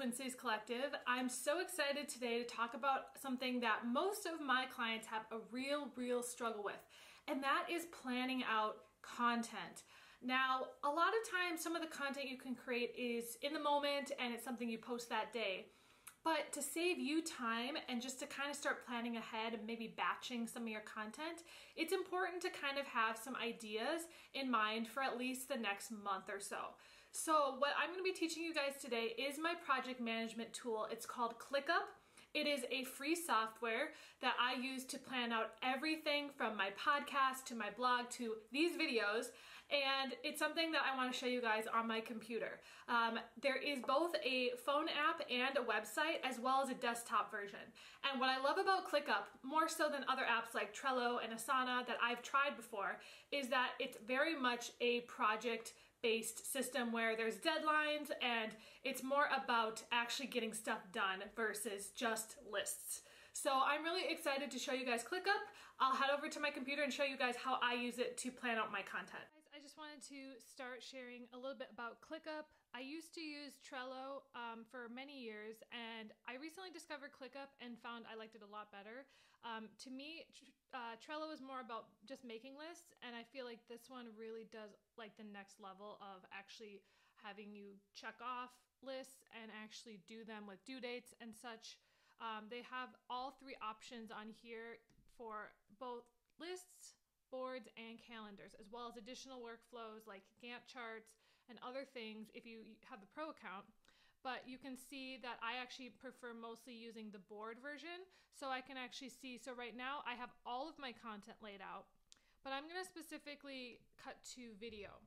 Twin Cities Collective. I'm so excited today to talk about something that most of my clients have a real, real struggle with, and that is planning out content. Now, a lot of times, some of the content you can create is in the moment and it's something you post that day. But to save you time and just to kind of start planning ahead and maybe batching some of your content, it's important to kind of have some ideas in mind for at least the next month or so. So what I'm going to be teaching you guys today is my project management tool. It's called ClickUp. It is a free software that I use to plan out everything from my podcast to my blog to these videos. And it's something that I want to show you guys on my computer. Um, there is both a phone app and a website as well as a desktop version. And what I love about ClickUp, more so than other apps like Trello and Asana that I've tried before, is that it's very much a project based system where there's deadlines and it's more about actually getting stuff done versus just lists. So I'm really excited to show you guys ClickUp. I'll head over to my computer and show you guys how I use it to plan out my content. I just wanted to start sharing a little bit about ClickUp. I used to use Trello um, for many years, and I recently discovered ClickUp and found I liked it a lot better. Um, to me, uh, Trello is more about just making lists, and I feel like this one really does like the next level of actually having you check off lists and actually do them with due dates and such. Um, they have all three options on here for both lists boards, and calendars, as well as additional workflows like Gantt charts and other things if you have the pro account. But you can see that I actually prefer mostly using the board version so I can actually see. So right now I have all of my content laid out, but I'm to specifically cut to video.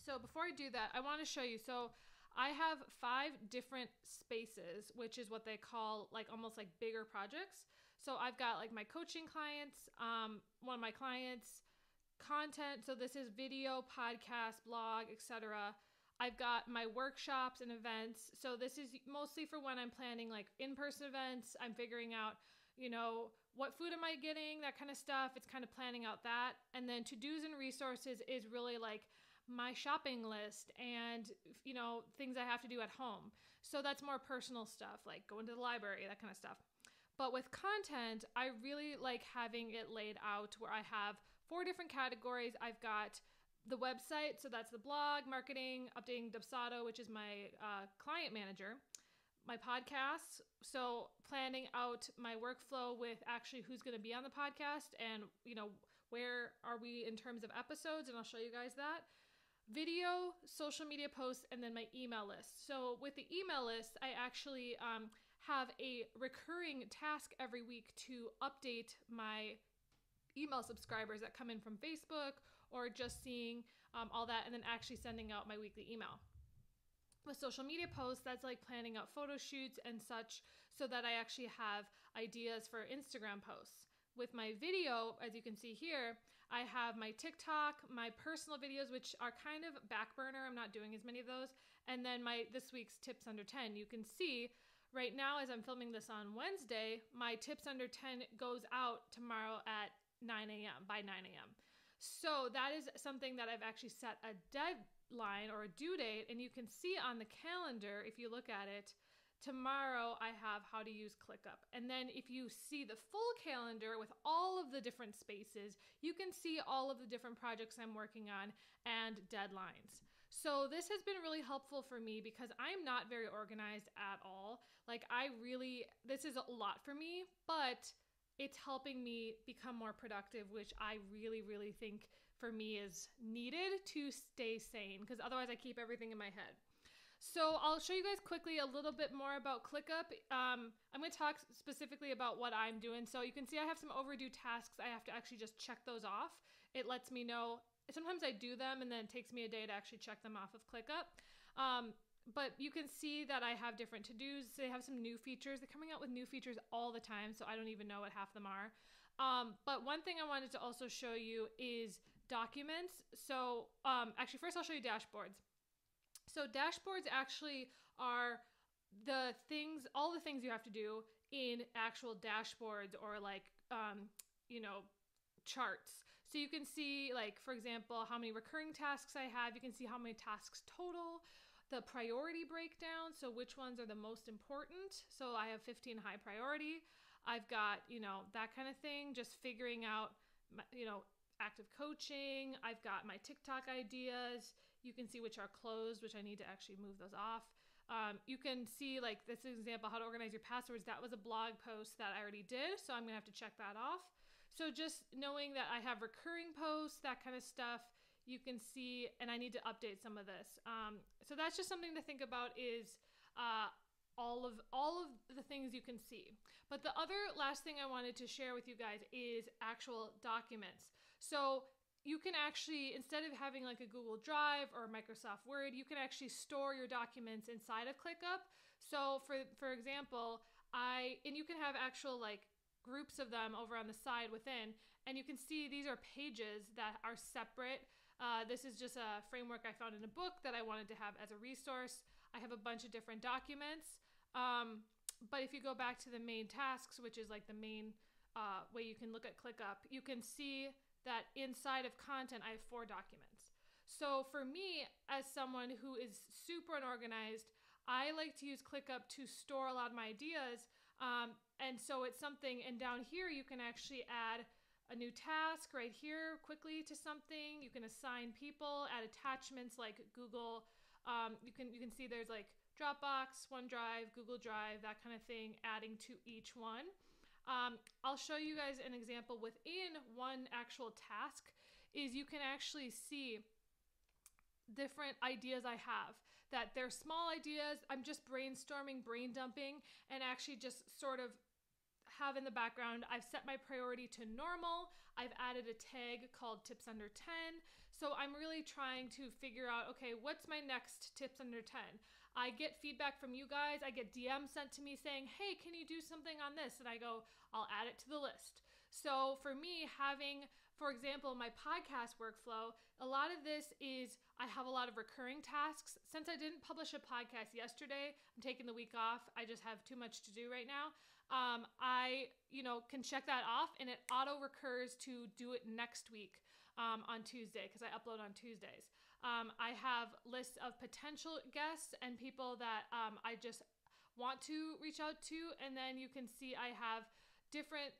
So before I do that, I want to show you. So I have five different spaces, which is what they call like almost like bigger projects. So I've got like my coaching clients, um, one of my clients, content. So this is video, podcast, blog, etc. I've got my workshops and events. So this is mostly for when I'm planning like in-person events. I'm figuring out, you know, what food am I getting, that kind of stuff. It's kind of planning out that. And then to-dos and resources is really like my shopping list and you know things I have to do at home. So that's more personal stuff like going to the library, that kind of stuff. But with content, I really like having it laid out where I have four different categories. I've got the website, so that's the blog, marketing, updating Dubsado, which is my uh, client manager my podcasts. So planning out my workflow with actually who's going to be on the podcast and, you know, where are we in terms of episodes. And I'll show you guys that video, social media posts, and then my email list. So with the email list, I actually um, have a recurring task every week to update my email subscribers that come in from Facebook or just seeing um, all that and then actually sending out my weekly email. With social media posts, that's like planning out photo shoots and such so that I actually have ideas for Instagram posts with my video, as you can see here, I have my TikTok, my personal videos, which are kind of back burner. I'm not doing as many of those. And then my this week's tips under 10. You can see right now, as I'm filming this on Wednesday, my tips under 10 goes out tomorrow at 9 a.m. by 9 a.m. So that is something that I've actually set a deadline or a due date. And you can see on the calendar, if you look at it, Tomorrow I have how to use ClickUp. And then if you see the full calendar with all of the different spaces, you can see all of the different projects I'm working on and deadlines. So this has been really helpful for me because I'm not very organized at all. Like I really, this is a lot for me, but it's helping me become more productive, which I really, really think for me is needed to stay sane because otherwise I keep everything in my head. So I'll show you guys quickly a little bit more about ClickUp. Um, I'm going to talk specifically about what I'm doing. So you can see I have some overdue tasks. I have to actually just check those off. It lets me know. Sometimes I do them and then it takes me a day to actually check them off of ClickUp. Um, but you can see that I have different to-dos. They have some new features. They're coming out with new features all the time, so I don't even know what half of them are. Um, but one thing I wanted to also show you is documents. So um, actually, first I'll show you dashboards. So dashboards actually are the things, all the things you have to do in actual dashboards or like, um, you know, charts. So you can see, like, for example, how many recurring tasks I have. You can see how many tasks total, the priority breakdown. So, which ones are the most important? So, I have 15 high priority. I've got, you know, that kind of thing, just figuring out, you know, active coaching. I've got my TikTok ideas. You can see which are closed, which I need to actually move those off. Um, you can see like this example, how to organize your passwords. That was a blog post that I already did. So I'm going to have to check that off. So just knowing that I have recurring posts, that kind of stuff, you can see, and I need to update some of this. Um, so that's just something to think about is uh, all of all of the things you can see. But the other last thing I wanted to share with you guys is actual documents. So you can actually instead of having like a Google Drive or Microsoft Word, you can actually store your documents inside of ClickUp. So for for example, I and you can have actual like groups of them over on the side within, and you can see these are pages that are separate. Uh, this is just a framework I found in a book that I wanted to have as a resource. I have a bunch of different documents. Um, but if you go back to the main tasks, which is like the main uh, way you can look at ClickUp, you can see that inside of content, I have four documents. So for me, as someone who is super unorganized, I like to use ClickUp to store a lot of my ideas. Um, and so it's something, and down here, you can actually add a new task right here quickly to something. You can assign people, add attachments like Google. Um, you can you can see there's like Dropbox, OneDrive, Google Drive, that kind of thing, adding to each one. Um, I'll show you guys an example within one actual task is you can actually see different ideas I have that they're small ideas. I'm just brainstorming, brain dumping, and actually just sort of have in the background. I've set my priority to normal. I've added a tag called tips under 10. So I'm really trying to figure out okay, what's my next tips under 10? I get feedback from you guys. I get DMs sent to me saying, hey, can you do something on this? And I go, I'll add it to the list. So for me, having, for example, my podcast workflow, a lot of this is I have a lot of recurring tasks. Since I didn't publish a podcast yesterday, I'm taking the week off. I just have too much to do right now. Um, I, you know, can check that off and it auto recurs to do it next week um, on Tuesday because I upload on Tuesdays. Um, I have lists of potential guests and people that um, I just want to reach out to. And then you can see I have different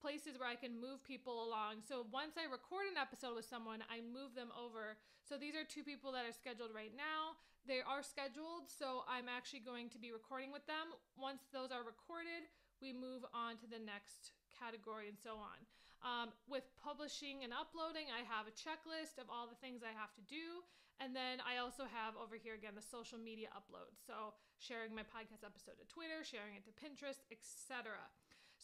places where I can move people along. So once I record an episode with someone, I move them over. So these are two people that are scheduled right now. They are scheduled, so I'm actually going to be recording with them. Once those are recorded, we move on to the next category and so on. Um, with publishing and uploading, I have a checklist of all the things I have to do. And then I also have over here again the social media upload. So sharing my podcast episode to Twitter, sharing it to Pinterest, etc.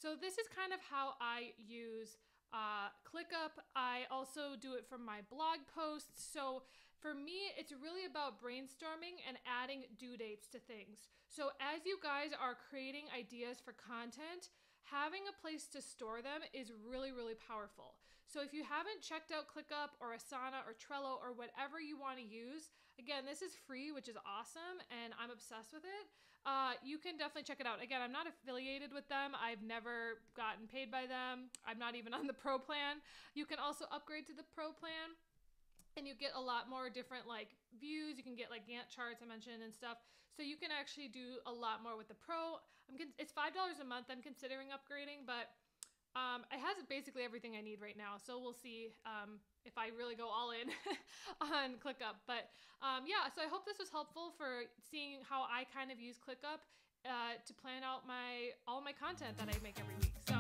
So this is kind of how I use uh, ClickUp. I also do it from my blog posts. So for me, it's really about brainstorming and adding due dates to things. So as you guys are creating ideas for content, having a place to store them is really, really powerful. So if you haven't checked out ClickUp or Asana or Trello or whatever you want to use, again, this is free, which is awesome, and I'm obsessed with it. Uh, you can definitely check it out. Again, I'm not affiliated with them. I've never gotten paid by them. I'm not even on the pro plan. You can also upgrade to the pro plan and you get a lot more different like views you can get like gantt charts i mentioned and stuff so you can actually do a lot more with the pro i'm con- it's five dollars a month i'm considering upgrading but um, it has basically everything i need right now so we'll see um, if i really go all in on clickup. But um, yeah so i hope this was helpful for seeing how i kind of use clickup uh, to plan out my all my content that i make every week. So